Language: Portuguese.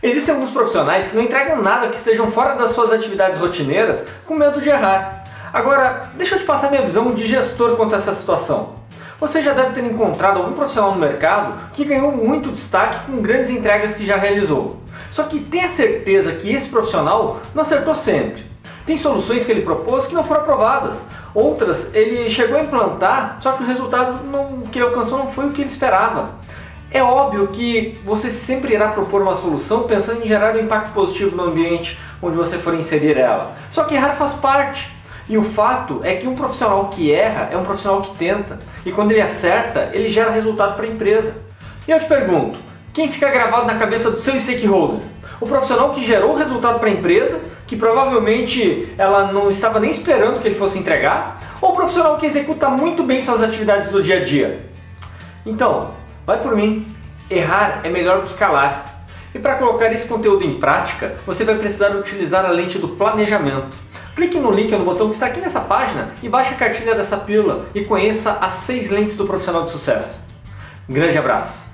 Existem alguns profissionais que não entregam nada que estejam fora das suas atividades rotineiras com medo de errar. Agora, deixa eu te passar minha visão de gestor quanto a essa situação. Você já deve ter encontrado algum profissional no mercado que ganhou muito destaque com grandes entregas que já realizou. Só que tenha certeza que esse profissional não acertou sempre. Tem soluções que ele propôs que não foram aprovadas. Outras ele chegou a implantar, só que o resultado não, que ele alcançou não foi o que ele esperava. É óbvio que você sempre irá propor uma solução pensando em gerar um impacto positivo no ambiente onde você for inserir ela. Só que errar faz parte. E o fato é que um profissional que erra é um profissional que tenta. E quando ele acerta, ele gera resultado para a empresa. E eu te pergunto, quem fica gravado na cabeça do seu stakeholder? O profissional que gerou o resultado para a empresa, que provavelmente ela não estava nem esperando que ele fosse entregar? Ou o profissional que executa muito bem suas atividades do dia a dia? Então, vai por mim, errar é melhor do que calar. E para colocar esse conteúdo em prática, você vai precisar utilizar a lente do planejamento. Clique no link no botão que está aqui nessa página e baixe a cartilha dessa pílula e conheça as 6 lentes do profissional de sucesso. Grande abraço!